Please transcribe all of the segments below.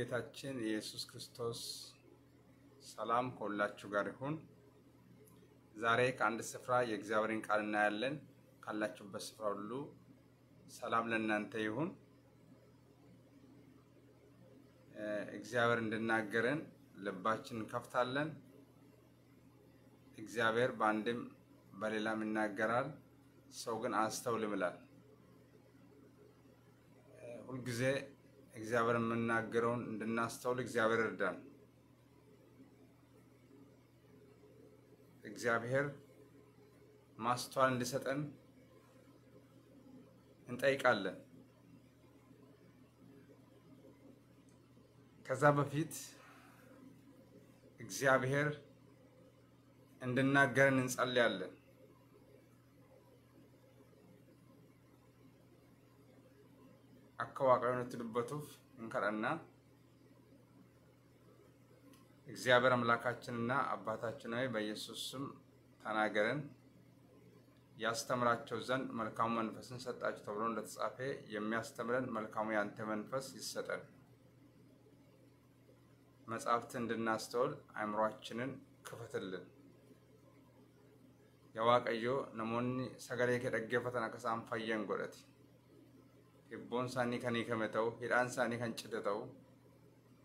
የጌታችን የኢየሱስ ክርስቶስ ሰላም ከሁላችሁ ጋር ይሁን። ዛሬ ከአንድ ስፍራ የእግዚአብሔርን ቃል እናያለን። ካላችሁበት ስፍራ ሁሉ ሰላም ለእናንተ ይሁን። እግዚአብሔር እንድናገረን ልባችን እንከፍታለን። እግዚአብሔር በአንድም በሌላም ይናገራል፣ ሰው ግን አያስተውልም ይላል። ሁልጊዜ እግዚአብሔር የምናገረውን እንድናስተውል እግዚአብሔር እርዳን። እግዚአብሔር ማስተዋል እንዲሰጠን እንጠይቃለን። ከዛ በፊት እግዚአብሔር እንድናገረን እንጸልያለን። akka waaqayyoon kadhanna እግዚአብሔር አምላካችንና አባታችን ሆይ በኢየሱስ ስም ተናገረን፣ ያስተምራቸው ዘንድ መልካሙ መንፈስን ሰጣችሁ ተብሎ እንደተጻፈ የሚያስተምረን መልካሙ ያንተ መንፈስ ይሰጠን። መጽሐፍትን እንድናስተውል አእምሯችንን ክፈትልን። የዋቀዮ ነሞኒ ሰገሌ ከደገፈተን አከሳን ፈየን ጎደት hibboon isaanii kan hiikame ta'u hidhaan isaanii kan cite ta'u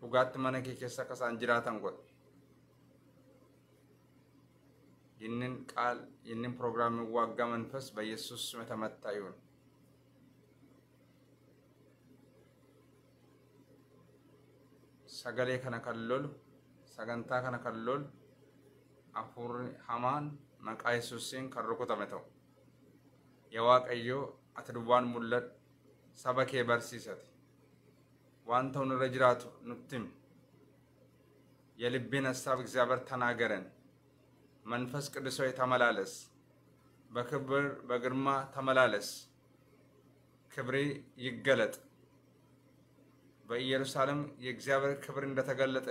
dhugaatti mana kee keessa akka isaan jiraatan godhe ይህንን ቃል ይህንን ፕሮግራም የሚዋጋ መንፈስ በኢየሱስ ስም የተመታ ይሁን። ሰገሌ ከነ ከሎል ሰገንታ ከነ ከሎል አፉሪ ሀማን መቃ ኢየሱሲን kan rukutame ta'u yaa waaqayyo ati duwwaan mul'adhu saba kee barsiisate waan ta'u nurra jiraatu nutti himi የልቤን ሀሳብ እግዚአብሔር ተናገረን። መንፈስ ቅዱስ ሆይ ተመላለስ፣ በክብር በግርማ ተመላለስ፣ ክብሬ ይገለጥ። በኢየሩሳሌም የእግዚአብሔር ክብር እንደተገለጠ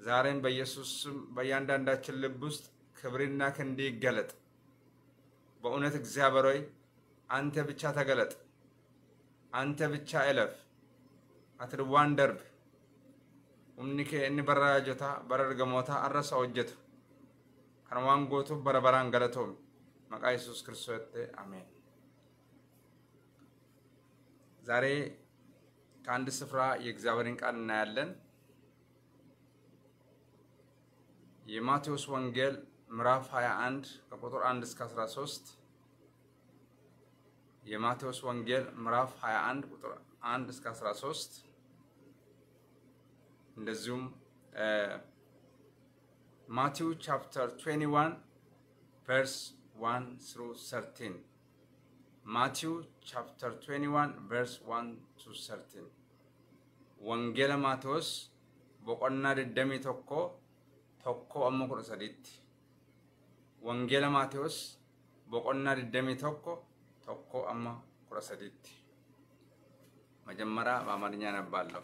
ዛሬም በኢየሱስ በእያንዳንዳችን ልብ ውስጥ ክብርና ክንድ ይገለጥ። በእውነት እግዚአብሔር ሆይ አንተ ብቻ ተገለጥ። አንተ ብቻ እለፍ። አትድዋን ደርብ bara ergamootaa arrasa hojjetu kan waan gootuuf bara baraan galatoomi maqaa yesuus ክርስቶስ አሜን። ዛሬ ከአንድ ስፍራ የእግዚአብሔርን ቃል እናያለን። የማቴዎስ ወንጌል ምዕራፍ 21 ከቁጥር 1 እስከ 13 የማቴዎስ ወንጌል ምዕራፍ 21 ቁጥር 1 እስከ 13 እንደዚሁም Matthew chapter 21 verse 1 through 13 ማቴው ቻፕተር 21 ቨርስ 1 ቱ 13 ወንጌለ ማቴዎስ boqonnaa 21 tokko amma 13 wangeela maatewos boqonnaa 21 tokko amma 13 መጀመሪያ በአማርኛ ነባለሁ።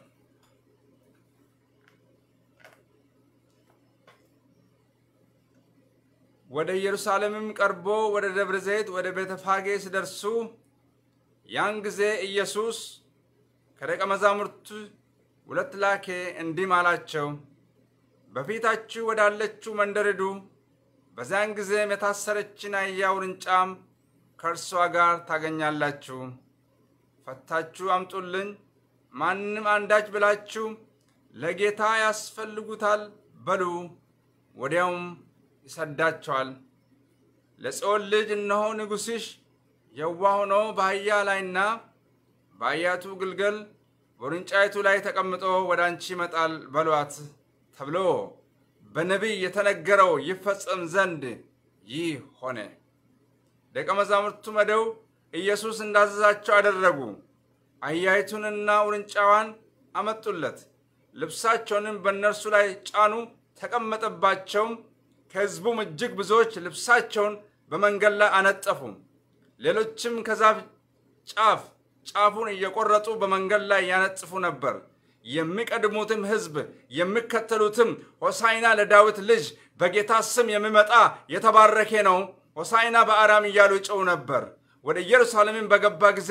ወደ ኢየሩሳሌምም ቀርቦ ወደ ደብረ ዘይት ወደ ቤተፋጌ ሲደርሱ ያን ጊዜ ኢየሱስ ከደቀ መዛሙርቱ ሁለት ላኬ እንዲህም አላቸው፣ በፊታችሁ ወዳለችው መንደር ሂዱ። በዚያን ጊዜም የታሰረችን አህያ ውርንጫም ከእርሷ ጋር ታገኛላችሁ። ፈታችሁ አምጡልኝ። ማንም አንዳች ብላችሁ ለጌታ ያስፈልጉታል በሉ። ወዲያውም ይሰዳቸዋል። ለጽዮን ልጅ እነሆ ንጉሥሽ የዋህ ሆኖ በአህያ ላይና በአህያቱ ግልገል በውርንጫይቱ ላይ ተቀምጦ ወደ አንቺ ይመጣል በሏት ተብሎ በነቢይ የተነገረው ይፈጸም ዘንድ ይህ ሆነ። ደቀ መዛሙርቱ መደው ኢየሱስ እንዳዘዛቸው አደረጉ። አህያይቱንና ውርንጫዋን አመጡለት። ልብሳቸውንም በእነርሱ ላይ ጫኑ፣ ተቀመጠባቸውም። ከሕዝቡም እጅግ ብዙዎች ልብሳቸውን በመንገድ ላይ አነጠፉ። ሌሎችም ከዛፍ ጫፍ ጫፉን እየቆረጡ በመንገድ ላይ ያነጥፉ ነበር። የሚቀድሙትም ሕዝብ የሚከተሉትም ሆሳይና ለዳዊት ልጅ በጌታ ስም የሚመጣ የተባረኬ ነው፣ ሆሳይና በአራም እያሉ ይጮው ነበር። ወደ ኢየሩሳሌምን በገባ ጊዜ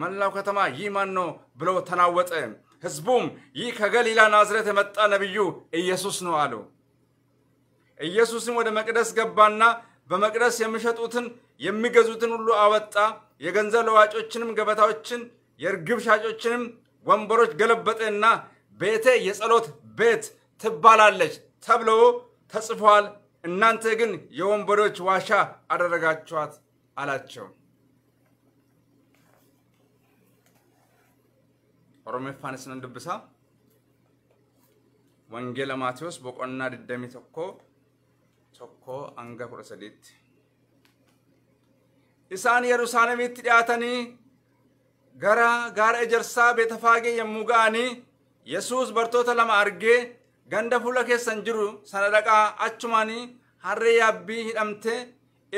መላው ከተማ ይህ ማን ነው ብሎ ተናወጠ። ሕዝቡም ይህ ከገሊላ ናዝሬት የመጣ ነቢዩ ኢየሱስ ነው አሉ። ኢየሱስም ወደ መቅደስ ገባና በመቅደስ የሚሸጡትን የሚገዙትን ሁሉ አወጣ። የገንዘብ ለዋጮችንም ገበታዎችን፣ የርግብ ሻጮችንም ወንበሮች ገለበጠና ቤቴ የጸሎት ቤት ትባላለች ተብሎ ተጽፏል፣ እናንተ ግን የወንበዶች ዋሻ አደረጋችኋት አላቸው። ኦሮሜፋን ስነን ድብሳ ወንጌለ ማቴዎስ ቦቆና ድደሚ ቶኮ ቶኮ አንጋ ኩረ ሰዲት isaan yerusaalemitti dhiyaatanii gara gaara ejersaa beetafaagee yommuu ga'anii yesuus bartoota lama argee ganda fuula keessan jiru sana dhaqaa achumaanii harree yaabbii hidhamte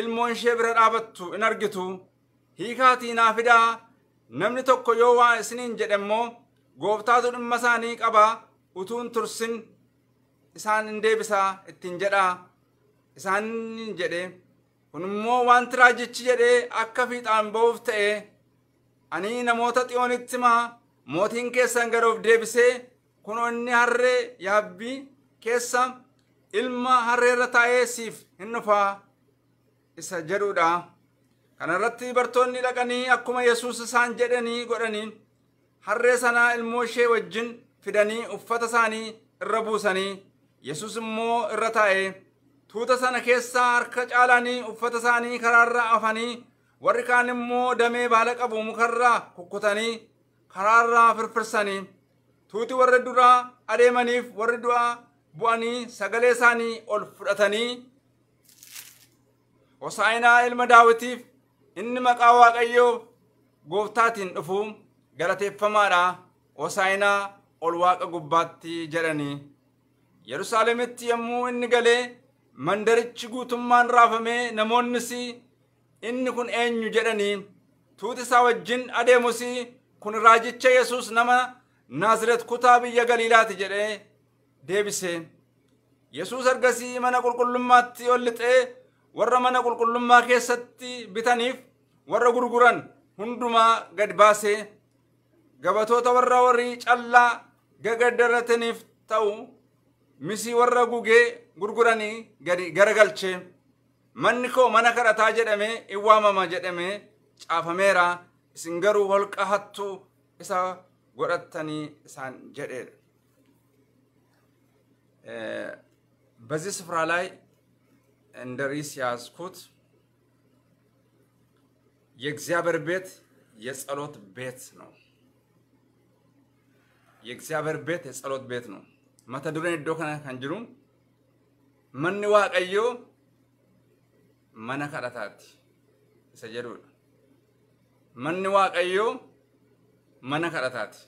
ilmoon ishee bira dhaabattu in argitu hiikaatii naa fidaa namni tokko yoo waa isiniin jedhe immoo gooftaatu dhimma isaanii qabaa utuun tursin isaan hin deebisaa ittiin jedhaa isaanin jedhe kun immoo wanti raajichi jedhee akka fiixaan ba'uuf ta'e ani namoota xiyoonitti himaa mootiin keessan gara of deebisee keessa ilma harreerra taa'ee siif hin dhufaa isa jedhudha. Kana irratti bartoonni dhaqanii akkuma Yesuus isaan jedhanii godhanii harree sanaa ilmoo ishee wajjin fidanii uffata isaanii irra buusanii Yesuus immoo irra taa'ee tuuta sana keessaa harka caalanii uffata isaanii karaarra afanii warri kaan immoo damee baala qabu mukarraa kukkutanii karaarraa firfirsanii tuuti warri duraa adeemaniif warri du'aa bu'anii sagalee isaanii ol fudhatanii hosaayinaa ilma daawitiif inni maqaa waaqayyoo gooftaatiin dhufu galateeffamaadha. Hosaayinaa ol waaqa gubbaatti jedhanii. Yerusaalemitti yommuu inni galee mandarichi guutummaan raafamee namoonnis inni kun eenyu jedhanii tuuti isaa wajjin adeemus kun raajicha yesus nama ergasii mana qulqullummaatti ol lixee warra mana qulqullummaa keessatti bitaniif warra gurguran hundumaa gad baase gabatoota warra warri callaa gagaddarataniif ta'u misii warra gugee gurguranii gadi garagalche manni koo mana kadhataa jedhame in waamama jedhame caafameera isin garuu holqa hattuu isa godhattanii isaan jedheedha በዚህ ስፍራ ላይ እንደ ርዕስ ያዝኩት የእግዚአብሔር ቤት የጸሎት ቤት ነው። የእግዚአብሔር ቤት የጸሎት ቤት ነው። kana kan jiru manni waaqayyoo mana kadhataati isa jedhudha. Manni waaqayyoo mana kadhataati.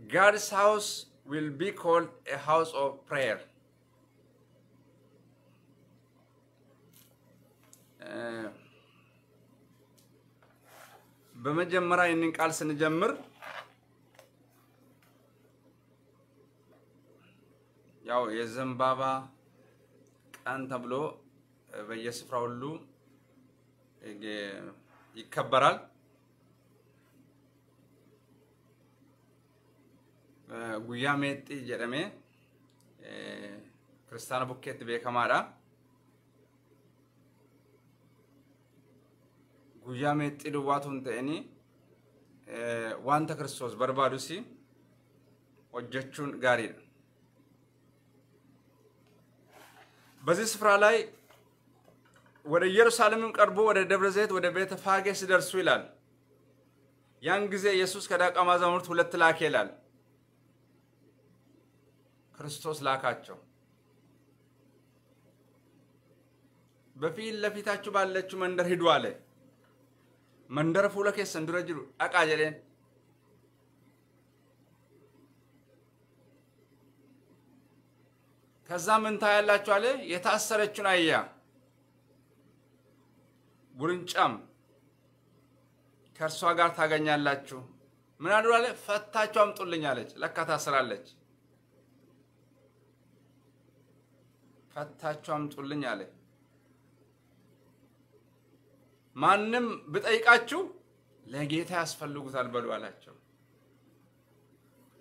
God's house will be called a house of prayer. በመጀመሪያ ይህንን ቃል ስንጀምር ያው የዘንባባ ቀን ተብሎ በየስፍራ ሁሉ ይከበራል። ጉያ ሜጢ ጀደሜ ክርስቲያና ቡኬት ቤከማadha. Guyyaa meexxii duwwaatu hin ta'ini wanta Kiristoos barbaadus hojjechuun gaariidha. በዚህ ስፍራ ላይ ወደ ኢየሩሳሌምም ቀርቦ ወደ ደብረ ዘይት ወደ ቤተ ፋጌ ሲደርሱ ይላል። ያን ጊዜ ኢየሱስ ከደቀ መዛሙርት ሁለት ላከ ይላል። ክርስቶስ ላካቸው። በፊት ለፊታችሁ ባለችው መንደር ሂዱ አለ። መንደር ፉለ ኬሰን ዱረ ከዛ ምን ታያላችሁ አለ። የታሰረችውን አህያ ውርንጫም ከእርሷ ጋር ታገኛላችሁ። ምን አሉ አለ። ፈታችሁ አምጡልኝ አለች። ለካ ታስራለች። ፈታችሁ አምጡልኝ አለ። ማንም ብጠይቃችሁ ለጌታ ያስፈልጉታል በሉ አላቸው።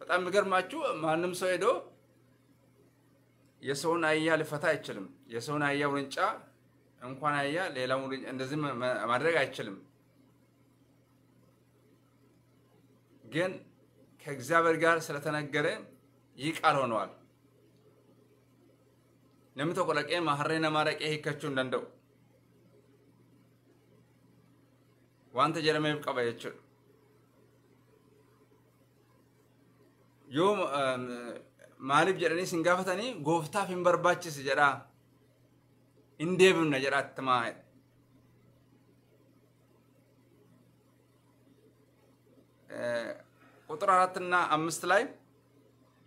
በጣም የሚገርማችሁ ማንም ሰው ሄዶ የሰውን አህያ ሊፈታ አይችልም። የሰውን አህያ ውርንጫ እንኳን አህያ ውርንጫ እንደዚህ ማድረግ አይችልም። ግን ከእግዚአብሔር ጋር ስለተነገረ ይህ ቃል ሆነዋል። namni tokko dhaqee harree namaa dhaqee hiikkachuu hin danda'u. Wanta jedhameef qaba jechuudha. Yoo maaliif jedhanii isin gaafatanii gooftaaf hin barbaachise jedhaa hin deebifna jedhaa itti maa'edha. ቁጥር አራትና አምስት ላይ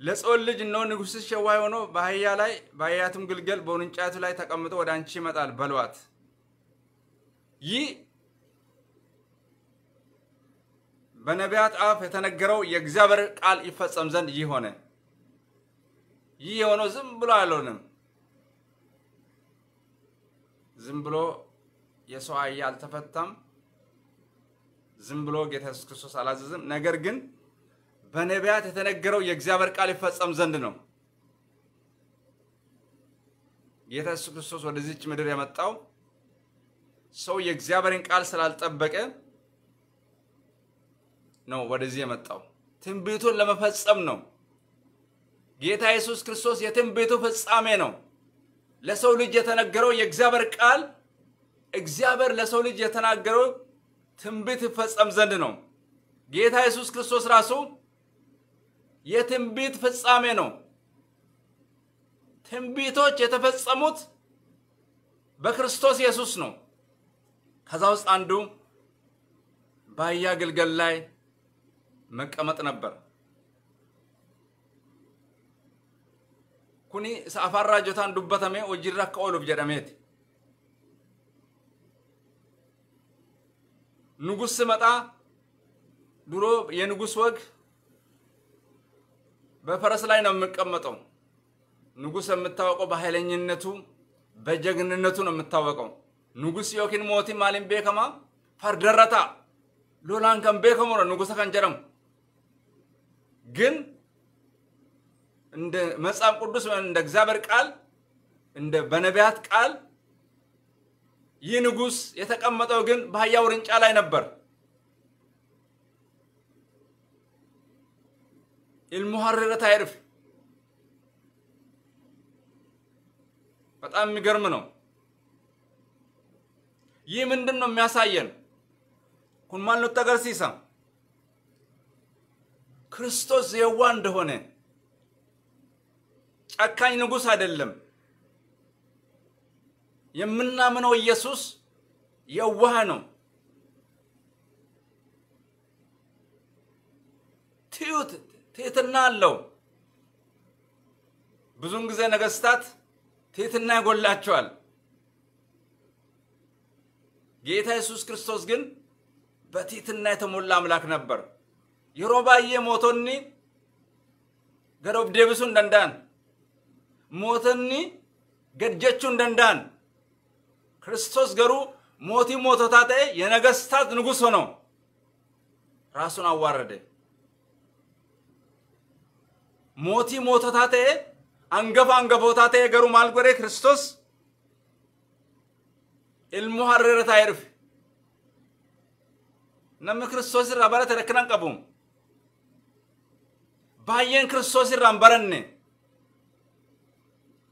ለጽዮን ልጅ እነሆ ንጉሥሽ የዋህ ሆኖ በአህያ ላይ በአህያቱም ግልገል በውርንጫይቱ ላይ ተቀምጦ ወደ አንቺ ይመጣል በሏት። ይህ በነቢያት አፍ የተነገረው የእግዚአብሔር ቃል ይፈጸም ዘንድ ይህ ሆነ። ይህ የሆነው ዝም ብሎ አልሆነም። ዝም ብሎ የሰው አህያ አልተፈታም። ዝም ብሎ ጌታ ኢየሱስ ክርስቶስ አላዘዝም። ነገር ግን በነቢያት የተነገረው የእግዚአብሔር ቃል ይፈጸም ዘንድ ነው። ጌታ ኢየሱስ ክርስቶስ ወደዚች ምድር የመጣው ሰው የእግዚአብሔርን ቃል ስላልጠበቀ ነው ወደዚህ የመጣው። ትንቢቱን ለመፈጸም ነው። ጌታ ኢየሱስ ክርስቶስ የትንቢቱ ፍጻሜ ነው። ለሰው ልጅ የተነገረው የእግዚአብሔር ቃል እግዚአብሔር ለሰው ልጅ የተናገረው ትንቢት ይፈጸም ዘንድ ነው። ጌታ ኢየሱስ ክርስቶስ ራሱ የትንቢት ፍጻሜ ነው። ትንቢቶች የተፈጸሙት በክርስቶስ ኢየሱስ ነው። ከዛ ውስጥ አንዱ በአህያ ግልገል ላይ መቀመጥ ነበር። ኩኒ አፋን ራጆታን ዱበተሜ akka ooluuf jedhameeti ንጉሥ ስመጣ ድሮ የንጉሥ ወግ በፈረስ ላይ ነው የሚቀመጠው። ንጉሥ የምታወቀው በኃይለኝነቱ በጀግንነቱ ነው የምታወቀው። ንጉሥ ዮኪን ሞቲ ማሊን ቤከማ ፈርደረታ ሎላን ከን ቤከሙ ነው ንጉሠ ከን ግን እንደ መጽሐፍ ቅዱስ እንደ እግዚአብሔር ቃል እንደ በነቢያት ቃል ይህ ንጉሥ የተቀመጠው ግን በአህያ ውርንጫ ላይ ነበር። ኢልሙ ሀሪረት አይርፍ በጣም የሚገርም ነው። ይህ ምንድን ነው የሚያሳየን? ኩን ማል ኑት አገርሲሳ ክርስቶስ የዋ እንደሆነ ጨካኝ ንጉሥ አይደለም። የምናምነው ኢየሱስ የዋህ ነው። ትዩት ትህትና አለው። ብዙውን ጊዜ ነገስታት ትህትና ይጎላቸዋል። ጌታ ኢየሱስ ክርስቶስ ግን በትህትና የተሞላ አምላክ ነበር። የሮ ሞቶኒ ገሮብ ደብሱ እንደንዳን ሞተኒ ገጀቹ እንደንዳን ክርስቶስ ገሩ ሞቲ ሞቶታ የነገስታት ንጉሥ ሆኖ ራሱን አዋረደ። ሞቲ ሞቶታ ta'e አንገፋ አንገፎታ ta'e ገሩ ማል ጎዴ ክርስቶስ barate rakkina hin qabu. Baay'een Kiristoos irraa hin baranne.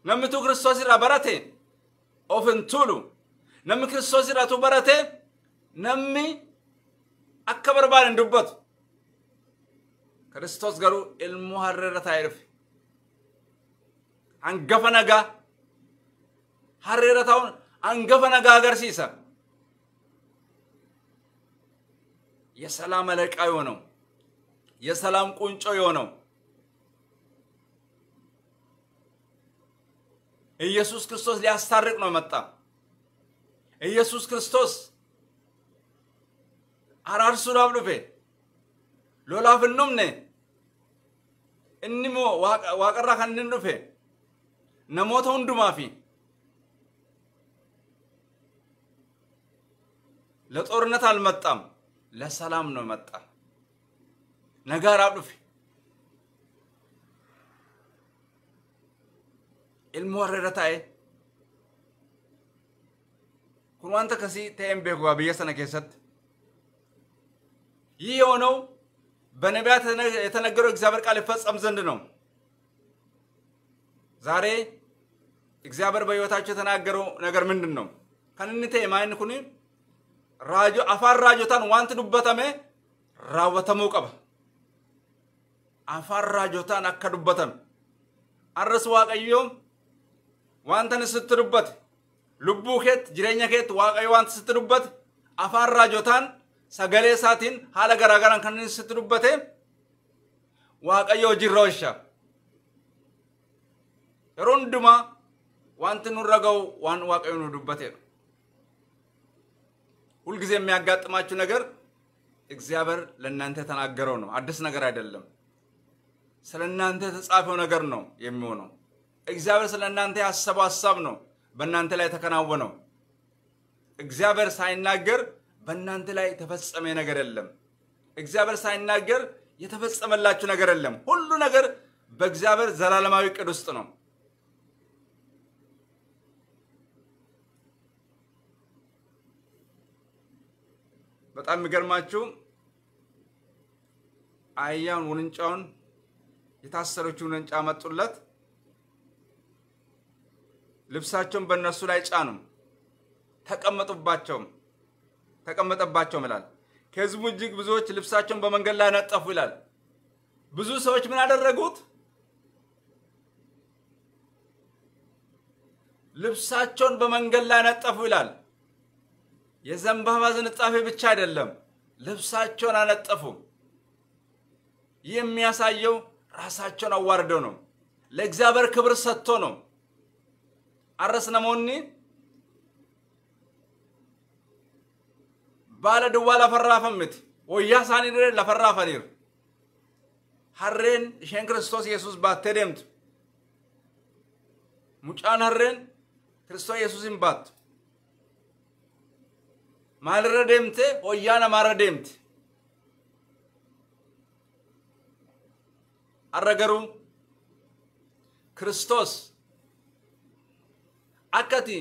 Namni tu Kiristoos irraa barate of hin tuulu. Namni Kiristoos irraa tu barate namni akka barbaade hin dubbatu. Ilmu harreera taa'ee dhufe. Hangafa nagaa harreera ta'uun አንገፈ ነጋ አገርሲሳ የሰላም አለቃ የሆነው የሰላም ቁንጮ የሆነው ኢየሱስ ክርስቶስ ሊያስታርቅ ነው መጣ። ኢየሱስ ክርስቶስ lolaaf hin dhufne inni moo waaqarraa kan hin dhufe namoota hundumaa fi ለጦርነት አልመጣም፣ ለሰላም ነው መጣ። ነጋር አዱፍ ilmi warra irra taa'e kun wanta akkasii ta'een beeku biyya sana keessatti ይህ የሆነው በነቢያት የተነገረው እግዚአብሔር ቃል ይፈጸም ዘንድ ነው። ዛሬ እግዚአብሔር በሕይወታቸው የተናገረው ነገር ምንድን ነው? ከንንቴ ማይን ኩኒ ራጆ አፋን ራጆታን ዋንት ዱበተሜ akka dubbatame. Arras Waaqayyoo wanta inni sitti dubbate lubbuu keetti jireenya keetti Waaqayyo wanta sitti dubbate afaan raajotaan sagalee isaatiin haala garaagaraan kan inni sitti dubbate Waaqayyo hojiirra oolcha. Yeroo hundumaa wanti nurra ga'u waan Waaqayyo nu dubbateedha. ሁልጊዜ የሚያጋጥማችሁ ነገር እግዚአብሔር ለእናንተ የተናገረው ነው። አዲስ ነገር አይደለም። ስለ እናንተ የተጻፈው ነገር ነው የሚሆነው። እግዚአብሔር ስለ እናንተ ያሰበው ሀሳብ ነው በእናንተ ላይ የተከናወነው። እግዚአብሔር ሳይናገር በእናንተ ላይ የተፈጸመ ነገር የለም። እግዚአብሔር ሳይናገር የተፈጸመላችሁ ነገር የለም። ሁሉ ነገር በእግዚአብሔር ዘላለማዊ ዕቅድ ውስጥ ነው። በጣም የሚገርማችሁ አህያውን ውርንጫውን የታሰረችውን ውርንጫ መጡለት። ልብሳቸውን በእነሱ ላይ ጫኑ፣ ተቀመጡባቸውም ተቀመጠባቸውም ይላል። ከሕዝቡ እጅግ ብዙዎች ልብሳቸውን በመንገድ ላይ ነጠፉ ይላል። ብዙ ሰዎች ምን አደረጉት? ልብሳቸውን በመንገድ ላይ ነጠፉ ይላል። የዘንባባ ዝንጣፌ ብቻ አይደለም፣ ልብሳቸውን አነጠፉ። ይህ የሚያሳየው ራሳቸውን አዋርደው ነው። ለእግዚአብሔር ክብር ሰጥቶ ነው። አረስ ነሞኒ ባለ ድዋ ለፈራፈምት ወያ ሳኒ ለፈራፈኒር ሀሬን isheen kiristoos yesus baattee deemtu mucaan harreen kiristoos yesus hin baattu maalirra deemte wayyaa namaarra deemte har'a garuu kiristoos akkati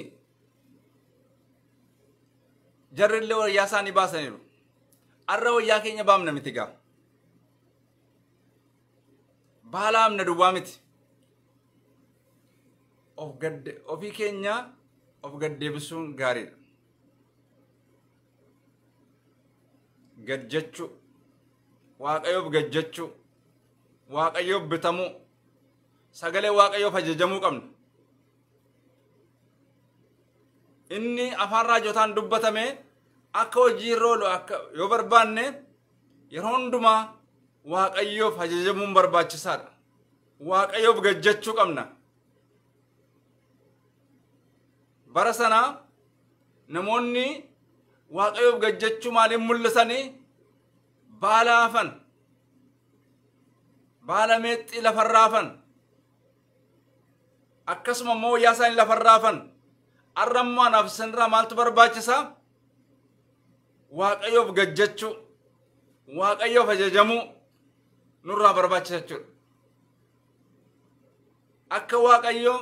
jarrillee wayyaa isaanii baasaniiru har'a wayyaa keenya baamna miti gaa baala amna duwwaa miti of gadde ofii keenya of gaddeebisuun gaariidha gajjachuu waaqayyoof gajjachuu waaqayyoof bitamuu sagalee waaqayyoof ajajamuu qabna inni afaan raajotaan dubbatame akka hojii irra yoo barbaanne yeroo hundumaa waaqayyoof ajajamuun barbaachisaadha waaqayyoof gajjachuu qabna bara sanaa namoonni waaqayyoof gajjachuu maaliin mul'isanii baala hafan baala meexxii lafarraa hafan akkasuma immoo wayyaa isaanii lafarraa hafan arrammoo anaaf isinirraa maaltu barbaachisa waaqayyoof gajjachuu waaqayyoof ajajamuu nurraa barbaachisa jechuudha akka waaqayyo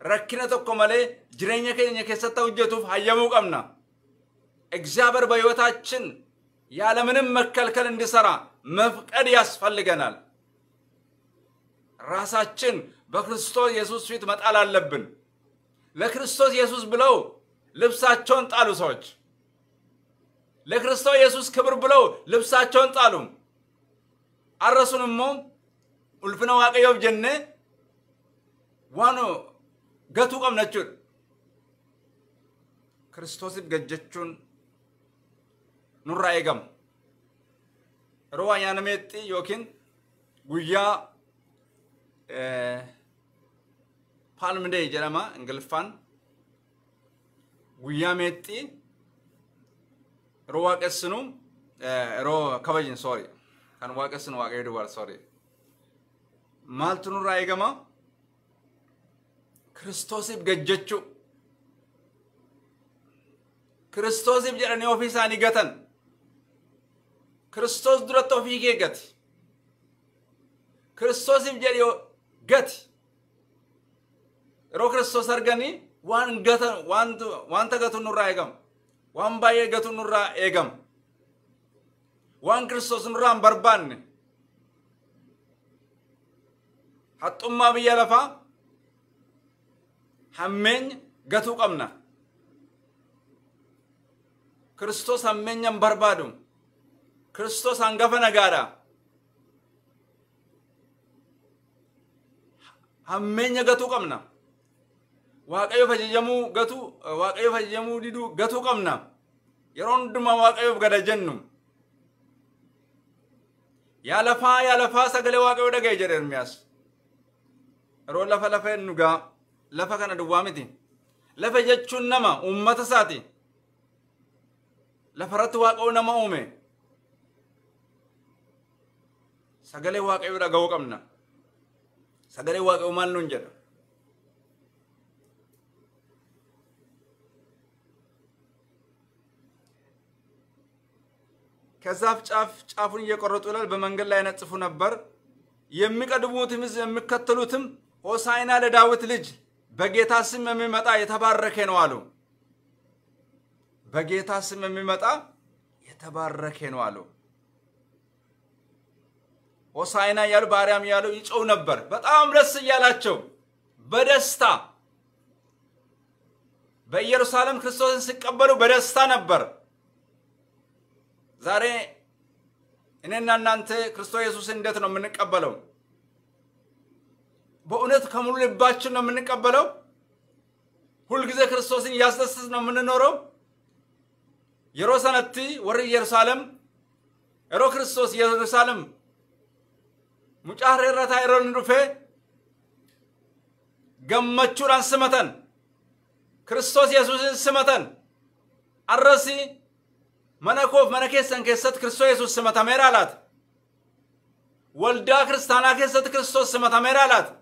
rakkina tokko malee jireenya keenya keessatti hojjetuuf hayyamuu qabna እግዚአብሔር በሕይወታችን ያለምንም መከልከል እንዲሰራ መፍቀድ ያስፈልገናል። ራሳችን በክርስቶስ ኢየሱስ ፊት መጣል አለብን። ለክርስቶስ ኢየሱስ ብለው ልብሳቸውን ጣሉ ሰዎች። ለክርስቶስ ኢየሱስ ክብር ብለው ልብሳቸውን ጣሉ። አረሱንሞ ኡልፍነ ዋቀዮፍ ጀነ ዋኖ ገቱ ቀምነቹን ክርስቶስፍ ገጀቹን nurraa eegama yeroo ayyaana meexxii yookiin paalmidee jedhama ingiliffaan guyyaa meexxii yeroo waaqessinu yeroo kabajin soori kan waaqessinu waaqayyo dubar soori maaltu nurraa eegama kiristoosiif gajjachuu kiristoosiif jedhanii ofii isaanii gatan Kiristoos duratti ofii kee gati. Kiristoosiif jedhee gati. Yeroo kiristoos arganii waan gata wanta gatu nurraa eegama waan baay'ee gatu nurraa eegama waan kiristoos nurraa hin barbaanne haxxummaa biyya lafaa hammeenya gatuu qabna kiristoos hammeenya hin barbaadu kiristoos hangafa nagaadha hammeenya gatuu qabna waaqayyoof ajajamuu gatuu waaqayyoof ajajamuu diduu gatuu qabna yeroo hundumaa waaqayyoof gada jennu yaa lafaa yaa lafaa sagalee waaqayyoo dhaga'e jedhe ermiyaas yeroo lafa lafa nugaa lafa kana duwwaa miti lafa jechuun nama uummata isaati lafarratti waaqayyoo nama uume sagalee waaqayyoo dhaga'uu qabna sagalee waaqayyoo maal nuun jedha ከዛፍ ጫፍ ጫፉን እየቆረጡ ይላል በመንገድ ላይ ያነጽፉ ነበር። የሚቀድሙትም የሚከተሉትም ሆሳይና ለዳዊት ልጅ በጌታ ስም የሚመጣ የተባረከ ነው አሉ። በጌታ ስም የሚመጣ የተባረከ ነው አሉ። ሆሳይና እያሉ በአርያም እያሉ ይጮው ነበር። በጣም ደስ እያላቸው በደስታ በኢየሩሳሌም ክርስቶስን ሲቀበሉ በደስታ ነበር። ዛሬ እኔና እናንተ ክርስቶስ ኢየሱስን እንዴት ነው የምንቀበለው? በእውነት ከሙሉ ልባችን ነው የምንቀበለው? ሁልጊዜ ክርስቶስን እያስደስት ነው የምንኖረው? የሮ ሰነቲ ወር ኢየሩሳሌም የሮ ክርስቶስ ኢየሩሳሌም ሙጫሬረታ የሮን ዱፌ ገመቹudhaan simatan ክርስቶስ ኢየሱስን simatan አረሲ mana koof mana keessan keessatti kiristoos yesus simatameera laata waldaa kiristaanaa keessatti kiristoos simatameera laata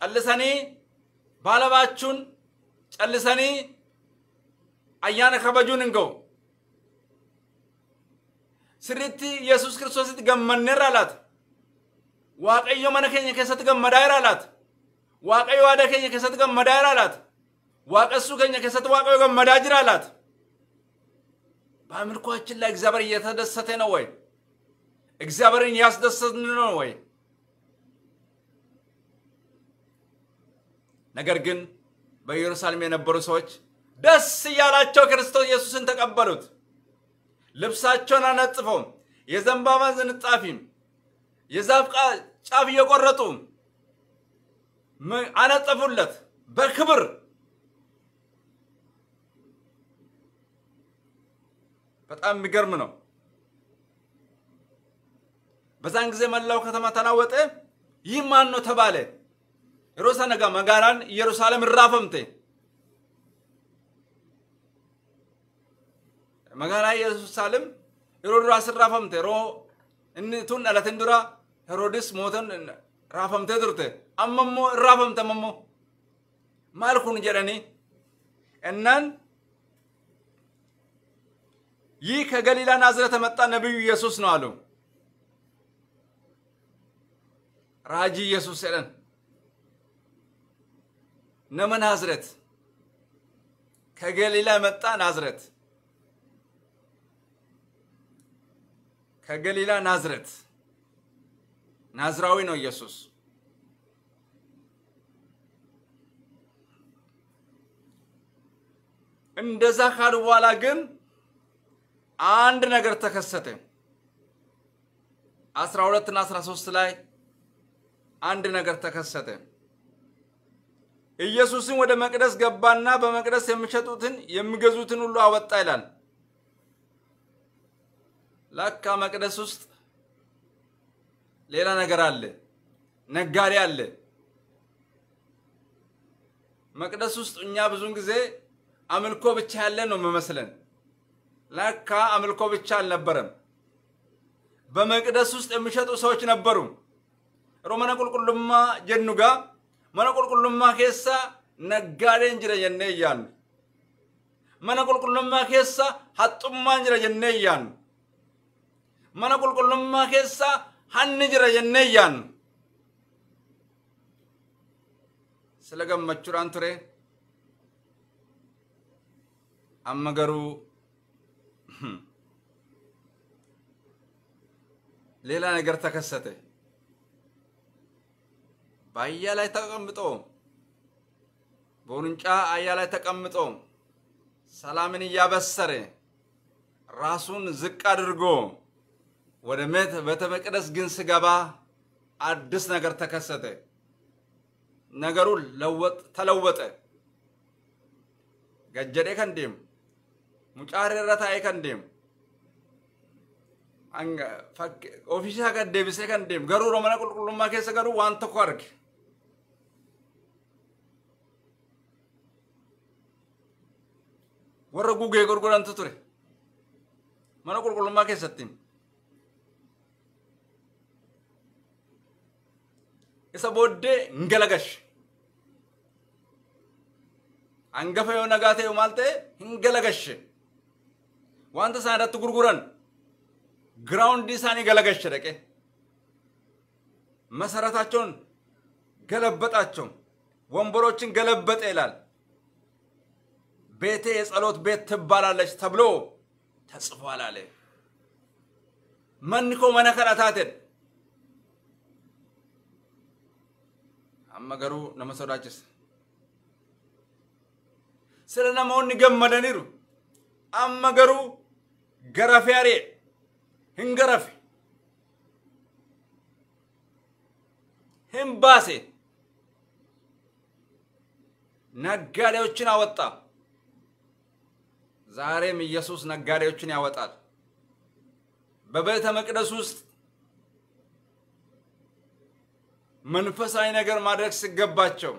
callisanii baala baachuun callisanii ayyaana kabajuun hin ga'u sirritti yesus kiristoositti gammanneerra laata waaqayyo mana keenya keessatti gammadaa'eera laata waaqayyo waada keenya keessatti gammadaa'eera laata waaqessuu keenya keessatti waaqayyo gammadaa jira laata በአምልኳችን ላይ እግዚአብሔር እየተደሰተ ነው ወይ? እግዚአብሔርን እያስደሰትን ነው ወይ? ነገር ግን በኢየሩሳሌም የነበሩ ሰዎች ደስ እያላቸው ክርስቶስ ኢየሱስን ተቀበሉት። ልብሳቸውን አነጥፈው የዘንባባ ዝንጣፊም የዛፍ ጫፍ እየቆረጡ አነጠፉለት በክብር በጣም የሚገርም ነው። በዛን ጊዜ መላው ከተማ ተናወጠ። ይህ ማን ነው ተባለ። ሮሰ ነጋ መጋራን ኢየሩሳሌም እራፈምቴ መጋራ ኢየሩሳሌም ሄሮድራ ስራፈምቴ ሮ እንቱን አለትን ዱራ ሄሮድስ ሞተን ራፈምቴ ቱርቴ አመሞ እራፈምተ መሞ ማልኩን ጀደኒ እናን ይህ ከገሊላ ናዝረት የመጣ ነቢዩ ኢየሱስ ነው አሉ። ራጂ ኢየሱስ jedhan nama ናዝረት ከገሊላ የመጣ ናዝረት ከገሊላ ናዝረት ናዝራዊ ነው ኢየሱስ። እንደዛ ካሉ በኋላ ግን አንድ ነገር ተከሰተ። አስራ ሁለት እና አስራ ሶስት ላይ አንድ ነገር ተከሰተ። ኢየሱስን ወደ መቅደስ ገባና በመቅደስ የሚሸጡትን የሚገዙትን ሁሉ አወጣ ይላል። ለካ መቅደስ ውስጥ ሌላ ነገር አለ፣ ነጋዴ አለ። መቅደስ ውስጥ እኛ ብዙን ጊዜ አምልኮ ብቻ ያለን ነው የሚመስለን። ለካ አምልኮ ብቻ አልነበረም። በመቅደስ ውስጥ የሚሸጡ ሰዎች ነበሩ። ሮ መነ ቁልቁልማ ጀኑጋ መነ ቁልቁልማ ኬሳ ነጋዴን ጅረ ጀኔ እያኑ መነ ቁልቁልማ ኬሳ ሀጡማን ጅረ ጀኔ እያኑ መነ ቁልቁልማ ኬሳ ሀኒ ጅረ ጀኔ እያኑ sila gammachuudhaan ture amma ሌላ ነገር ተከሰተ። በአህያ ላይ ተቀምጦ በውርንጫ አህያ ላይ ተቀምጦ ሰላምን እያበሰረ ራሱን ዝቅ አድርጎ ወደ ቤተ መቅደስ ግን ስገባ አዲስ ነገር ተከሰተ። ነገሩ ተለወጠ። ገጀዴ ከንዴም ሙጫሬ irra taa'ee kan deemu ofiisii akka deebisee kan deemu garuu mana qulqullummaa keessa garuu waan tokko arge. warra gugee gurgurantu ture mana qulqullummaa keessatti isa booddee hin galagashe hangafa yoo nagaa ta'e maal ta'e hin galagashe wanta isaan irratti gurguran giraawundi isaanii galagashe dhaqe መሰረታቸውን ገለበጣቸው። ወንበሮችን ገለበጠ ይላል። ቤቴ የጸሎት ቤት ትባላለች ተብሎ ተጽፏል አለ። መንኮ መነከራታትን አመገሩ ነመሶዳችስ ስለ ነመውኒ ገመደኒሩ አመገሩ ህንገረፌ ህምባሴ ነጋዴዎችን አወጣ። ዛሬም ኢየሱስ ነጋዴዎችን ያወጣል። በቤተ መቅደስ ውስጥ መንፈሳዊ ነገር ማድረግ ሲገባቸው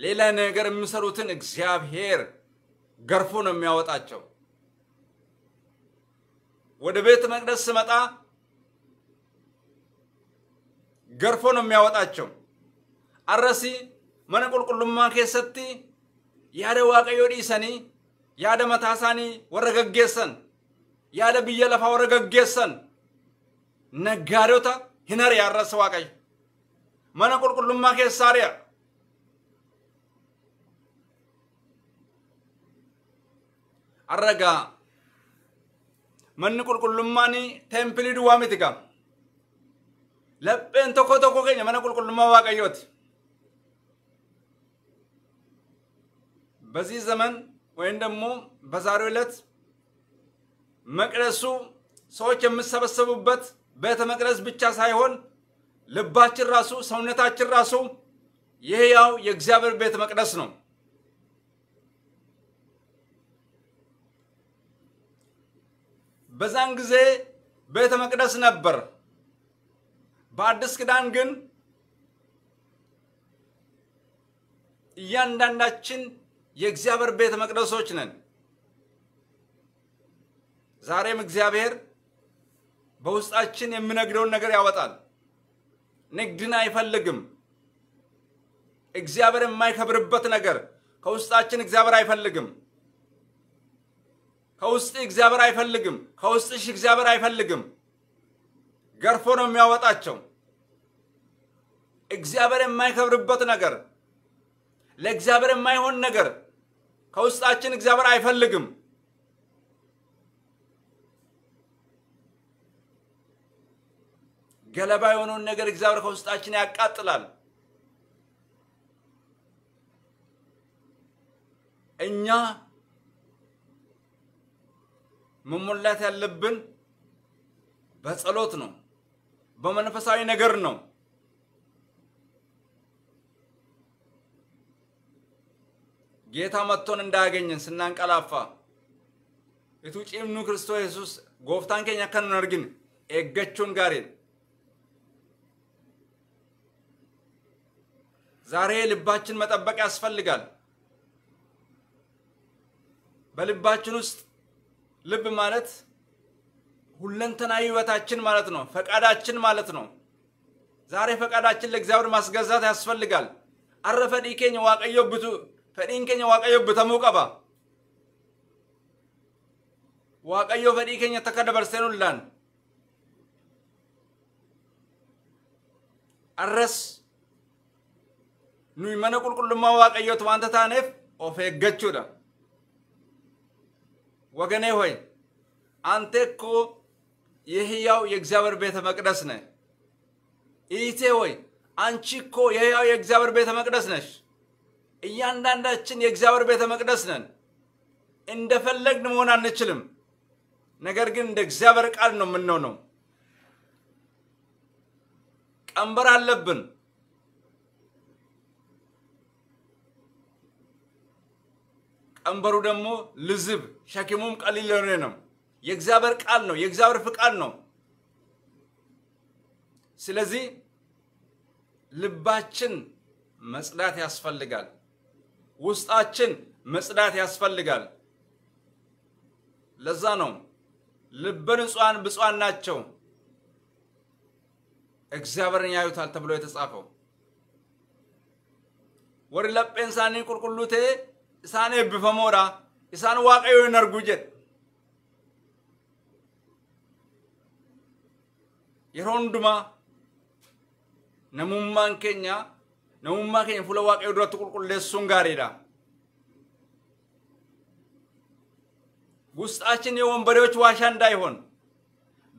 ሌላ ነገር የሚሰሩትን እግዚአብሔር ገርፎ ነው የሚያወጣቸው። ወደ ቤተ መቅደስ ስመጣ ገርፎ ነው የሚያወጣቸው። አረሲ መነ ቁልቁሉማ ኬሰቲ ያደ ዋቀዮ ዲሰኒ ያደ መታሳኒ ወረ ገጌሰን ያደ ብየ ለፋ ወረ ሂነር ያረሰ ዋቀይ መነ ቁልቁሉማ ኬሳሪያ አረጋ manni qulqullummaan teempilii duwwaa miti gaa lapheen tokko tokko keenya mana qulqullummaa waaqayyooti በዚህ ዘመን ወይም ደግሞ በዛሬው ዕለት መቅደሱ ሰዎች የሚሰበሰቡበት ቤተ መቅደስ ብቻ ሳይሆን ልባችን ራሱ ሰውነታችን ራሱ ይህ ያው የእግዚአብሔር ቤተ መቅደስ ነው። በዛን ጊዜ ቤተ መቅደስ ነበር። በአዲስ ኪዳን ግን እያንዳንዳችን የእግዚአብሔር ቤተ መቅደሶች ነን። ዛሬም እግዚአብሔር በውስጣችን የምነግደውን ነገር ያወጣል። ንግድን አይፈልግም። እግዚአብሔር የማይከብርበት ነገር ከውስጣችን እግዚአብሔር አይፈልግም። ከውስጥ እግዚአብሔር አይፈልግም። ከውስጥሽ እግዚአብሔር አይፈልግም። ገርፎ ነው የሚያወጣቸው። እግዚአብሔር የማይከብርበት ነገር፣ ለእግዚአብሔር የማይሆን ነገር ከውስጣችን እግዚአብሔር አይፈልግም። ገለባ የሆነውን ነገር እግዚአብሔር ከውስጣችን ያቃጥላል። እኛ መሞላት ያለብን በጸሎት ነው፣ በመንፈሳዊ ነገር ነው። ጌታ መጥቶን እንዳያገኘን ስናንቀላፋ የቱ ጪምኑ ክርስቶስ ኢየሱስ ጎፍታን ኬኛ ከን ነርግን ኤገቹን ጋሬን ዛሬ ልባችን መጠበቅ ያስፈልጋል። በልባችን ውስጥ ልብ ማለት ሁለንተናዊ ህይወታችን ማለት ነው። ፈቃዳችን ማለት ነው። ዛሬ ፈቃዳችን ለእግዚአብሔር ማስገዛት ያስፈልጋል። አረ ፈዲ ዋቀዮ ብቱ ፈዲን ዋቀዮ ብተሙ ዋቀዮ ፈዲ ኬኛ ተከ ደበርሴኑላን አረስ mana qulqullummaa waaqayyooti wanta taaneef of eeggachuudha. ወገኔ ሆይ አንተ እኮ የሕያው የእግዚአብሔር ቤተ መቅደስ ነህ። ኢቴ ሆይ አንቺ እኮ የሕያው የእግዚአብሔር ቤተ መቅደስ ነሽ። እያንዳንዳችን የእግዚአብሔር ቤተ መቅደስ ነን። እንደፈለግን መሆን አንችልም። ነገር ግን እንደ እግዚአብሔር ቃል ነው የምንሆነው። ቀንበር አለብን። ቀንበሩ ደግሞ ልዝብ፣ ሸክሙም ቀሊል የሆነ ነው። የእግዚአብሔር ቃል ነው፣ የእግዚአብሔር ፍቃድ ነው። ስለዚህ ልባችን መጽዳት ያስፈልጋል። ውስጣችን መጽዳት ያስፈልጋል። ለዛ ነው ልበ ንጹሐን ብፁዓን ናቸው እግዚአብሔርን ያዩታል ተብሎ የተጻፈው። ወሪ ለጴን ሳኒ ቁልቁሉቴ isaan eebbifamoodha isaan waaqayyo hin argu jedhe yeroo hundumaa namummaan keenya namummaa keenya fuula waaqayyo duratti qulqulleessuun gaariidha ውስጣችን የወንበዴዎች ዋሻ እንዳይሆን